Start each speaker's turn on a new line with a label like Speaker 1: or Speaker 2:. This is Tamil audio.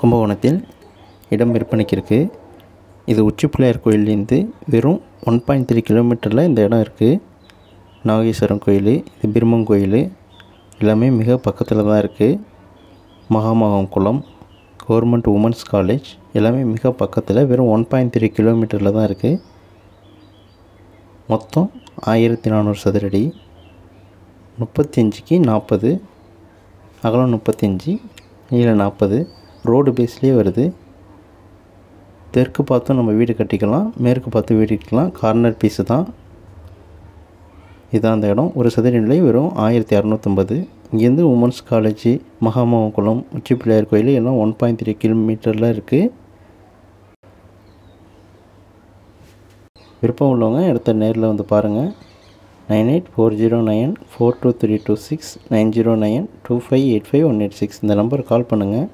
Speaker 1: கும்பகோணத்தில் இடம் விற்பனைக்கு இருக்குது இது உச்சி பிள்ளையார் கோயிலேருந்து வெறும் ஒன் பாயிண்ட் த்ரீ கிலோமீட்டரில் இந்த இடம் இருக்குது நாகேஸ்வரம் கோயில் இது பிரம்மன் கோயில். எல்லாமே மிக பக்கத்தில் தான் இருக்குது மகாமகம் குளம் கவர்மெண்ட் உமன்ஸ் காலேஜ் எல்லாமே மிக பக்கத்தில் வெறும் ஒன் பாயிண்ட் த்ரீ கிலோமீட்டரில் தான் இருக்குது மொத்தம் ஆயிரத்தி நானூறு சதுரடி. முப்பத்தஞ்சுக்கு நாற்பது அகலம் முப்பத்தஞ்சு நீளம் நாற்பது ரோடு பேஸ்லேயே வருது. தெற்கு பார்த்தும் நம்ம வீடு கட்டிக்கலாம். மேற்கு பார்த்து வீடு கட்டிக்கலாம். கார்னர் பீஸு தான். இதான் அந்த இடம். ஒரு சதுர நிலை வெறும் ஆயிரத்தி அறநூற்றம்பது இங்கேருந்து உமன்ஸ் காலேஜ் மகாமகம் குளம் உச்சி பிள்ளையார் கோயில் எல்லாம் ஒன் பாயிண்ட் த்ரீ கிலோமீட்டரில் இருக்குது விருப்பம் உள்ளவங்க இடத்த நேரில் வந்து பாருங்கள் nine eight four zero nine four two three two six nine zero nine two five eight five one eight six இந்த நம்பருக்கு கால் பண்ணுங்கள்